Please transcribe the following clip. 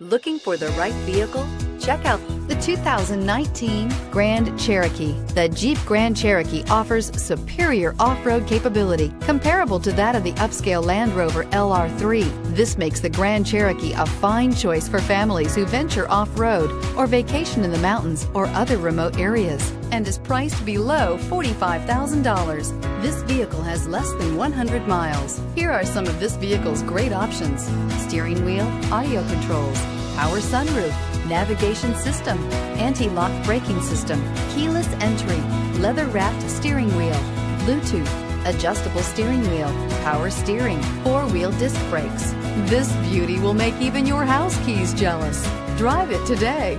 Looking for the right vehicle? Check out the 2019 Grand Cherokee. The Jeep Grand Cherokee offers superior off-road capability comparable to that of the upscale Land Rover LR3. This makes the Grand Cherokee a fine choice for families who venture off-road or vacation in the mountains or other remote areas and is priced below $45,000. This vehicle has less than 100 miles. Here are some of this vehicle's great options. Steering wheel, audio controls, power sunroof, navigation system, anti-lock braking system, keyless entry, leather-wrapped steering wheel, Bluetooth, adjustable steering wheel, power steering, four-wheel disc brakes. This beauty will make even your house keys jealous. Drive it today.